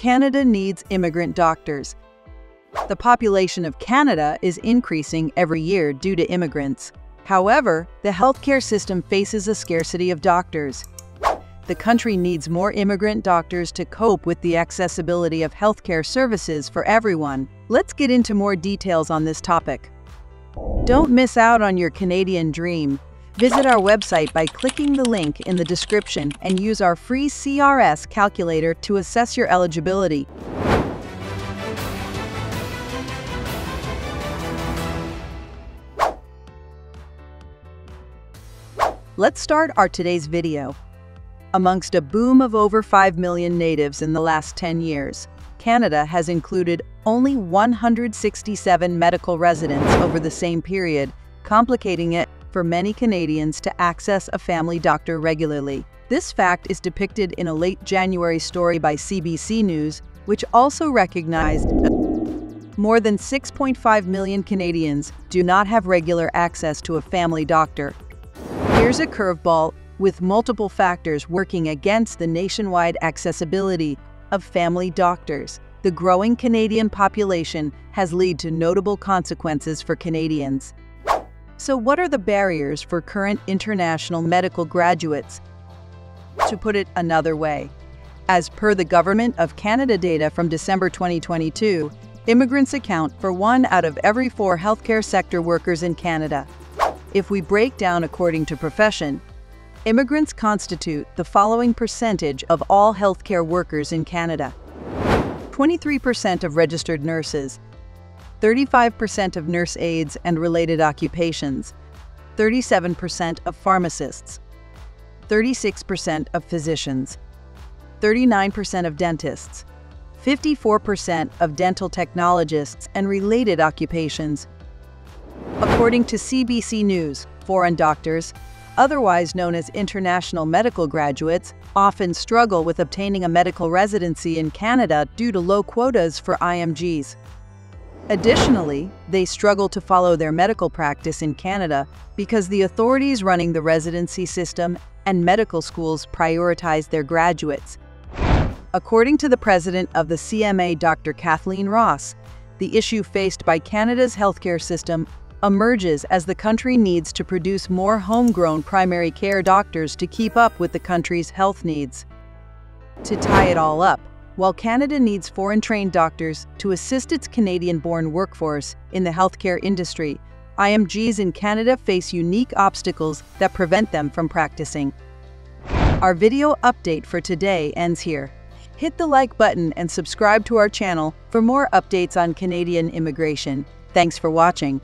Canada needs immigrant doctors. The population of Canada is increasing every year due to immigrants. However, the healthcare system faces a scarcity of doctors. The country needs more immigrant doctors to cope with the accessibility of healthcare services for everyone. Let's get into more details on this topic. Don't miss out on your Canadian dream. Visit our website by clicking the link in the description and use our free CRS calculator to assess your eligibility. Let's start our today's video. Amongst a boom of over 5 million natives in the last 10 years, Canada has included only 167 medical residents over the same period, complicating it for many Canadians to access a family doctor regularly. This fact is depicted in a late January story by CBC News, which also recognized more than 6.5 million Canadians do not have regular access to a family doctor. Here's a curveball with multiple factors working against the nationwide accessibility of family doctors. The growing Canadian population has led to notable consequences for Canadians. So what are the barriers for current international medical graduates? To put it another way, as per the Government of Canada data from December 2022, immigrants account for one out of every four healthcare sector workers in Canada. If we break down according to profession, immigrants constitute the following percentage of all healthcare workers in Canada. 23% of registered nurses, 35% of nurse aides and related occupations, 37% of pharmacists, 36% of physicians, 39% of dentists, 54% of dental technologists and related occupations. According to CBC News, foreign doctors, otherwise known as international medical graduates, often struggle with obtaining a medical residency in Canada due to low quotas for IMGs. Additionally, they struggle to follow their medical practice in Canada because the authorities running the residency system and medical schools prioritize their graduates. According to the president of the CMA, Dr. Kathleen Ross, the issue faced by Canada's healthcare system emerges as the country needs to produce more homegrown primary care doctors to keep up with the country's health needs. To tie it all up, while Canada needs foreign-trained doctors to assist its Canadian-born workforce in the healthcare industry, IMGs in Canada face unique obstacles that prevent them from practicing. Our video update for today ends here. Hit the like button and subscribe to our channel for more updates on Canadian immigration. Thanks for watching.